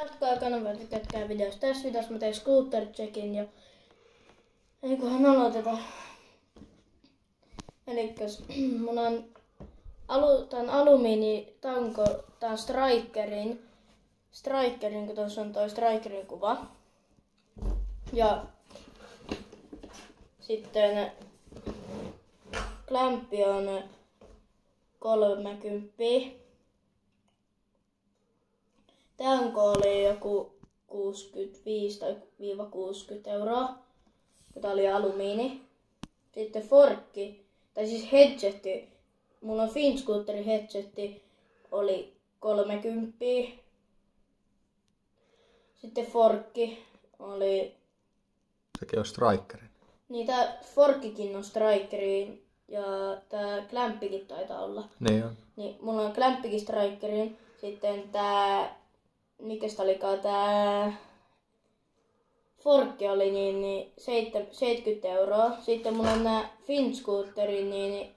Jatkaa kanavaa tykätkää videosta. Tässä videossa mä tein scooter checkin ja eiköhän aloiteta. Elikkäs mun on alu, tän alumiini tanko, tän Strikerin, Strikerin, kun tuossa on toi Strikerin kuva. Ja sitten klämppi on 30. Tanko oli joku 65 tai 60 euroa, kun tää oli alumiini. Sitten forkki, tai siis headsetti, mulla on Finscooterin headsetti, oli 30. Sitten forkki oli, Sekin on Strikerin. niin tää forkkikin on Strikeriin ja tää klämppikin taitaa olla. Niin on. Niin mulla on klämppikin Strikerin, sitten tää, mikä sitä olikaan, tää Forkki oli niin, niin 70 euroa. Sitten mulla on nää Finscooterin niin, niin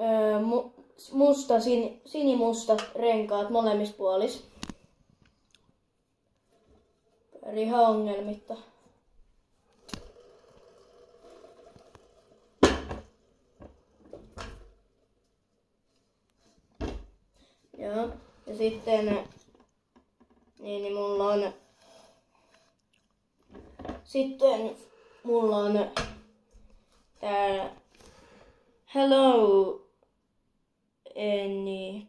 öö, mu, musta, sin, sinimusta renkaat molemmissa. Pyörii ihan ongelmitta. Joo. Ja sitten niin, niin mulla on sitten mulla on tää Hello Any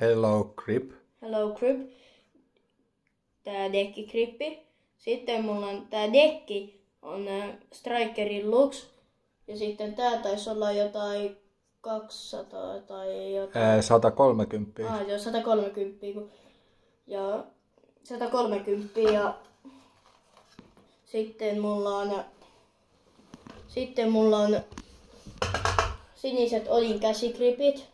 Hello Grip. Hello Grip. Tää dekkigrippi. Sitten mulla on tää dekki on ää, Strikerin Lux. Ja sitten tää taisi olla jotain 200 tai jotain. Ää, 130. Ah, joo, 130. kun- Ja 130 ja sitten mulla on sitten mulla on siniset Odin käsikripit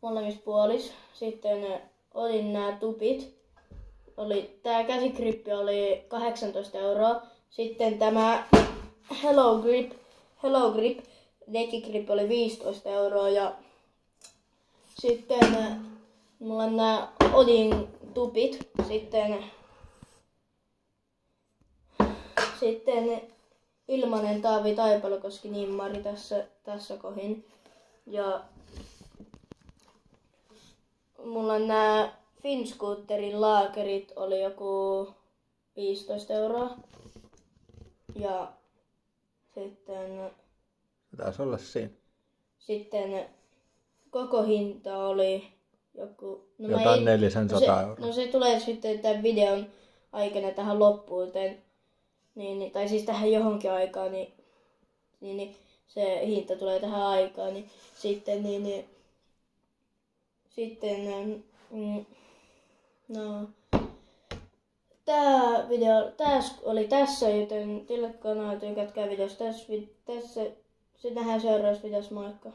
molemmissa puolissa. Sitten Odin nämä tupit. Oli, tää käsikrippi oli 18 euroa. Sitten tämä Hello Grip, Hello Grip dekkigrip oli 15 euroa ja sitten mulla on nämä Odin tupit. Sitten, sitten ilmanen Taavi Taipalokoski nimmari tässä, tässä kohin. Ja mulla on nämä Finscooterin laakerit oli joku 15 euroa. Ja sitten Pitäisi olla siinä. sitten koko hinta oli joku... No Jotain en- 400 no se, euroa. No se tulee sitten tämän videon aikana tähän loppuun, joten, niin, niin, tai siis tähän johonkin aikaan, niin, niin, niin se hinta tulee tähän aikaan, niin sitten niin, niin sitten mm, no Tää video täs oli tässä, joten tilatkaa kanava, tykätkää videosta tässä, tässä. Sitten nähdään seuraavassa videossa, moikka!